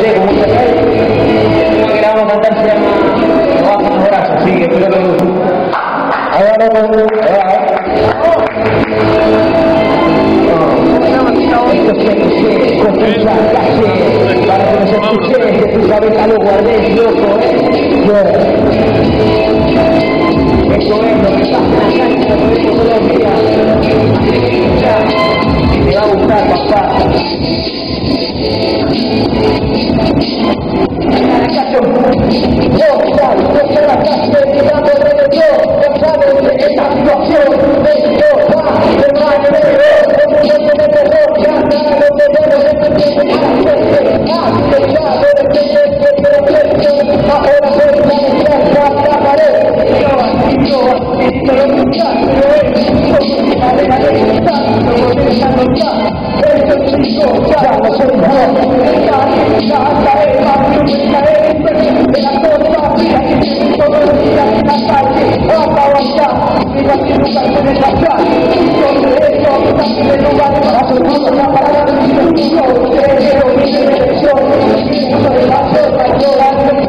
sé, como ya sabes, el tema que cantar se llama No brazos, así que espero. Ahora vamos a ver. Esto se concentra,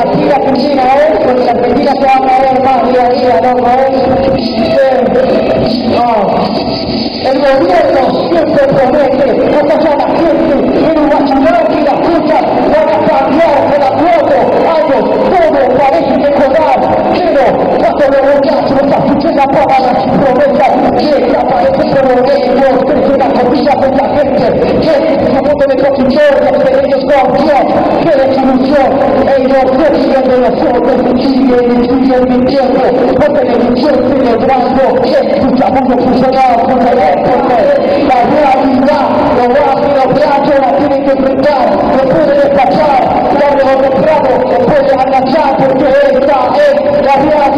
aquí Argentina, ¿eh? Porque Argentina se va a caer más día a día, ¿no? ¿eh? Ah. No. El gobierno siempre promete, no a la gente en Guatemala y la escucha, van a cambiar de la algo, todo parece mejorar, pero cuando los muchachos escuchen la palabra promesa, que aparece como ellos, que la comida de la gente, que el mundo de los que ellos confían, que la solución pero crecen de y en tiempo, por televisión penetrando, escuchamos los funcionarios con el la realidad, y los brazos la tienen que enfrentar, no pueden despachar, tarde agachar, porque esta es la realidad.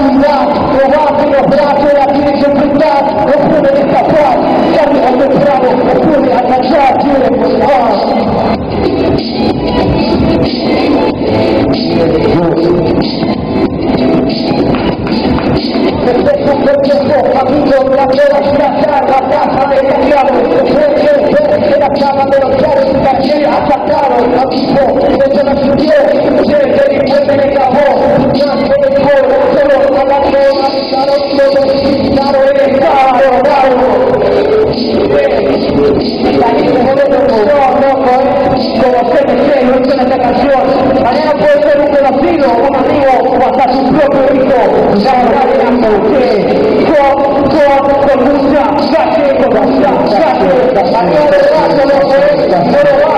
La mía verdad, yo no sé, yo no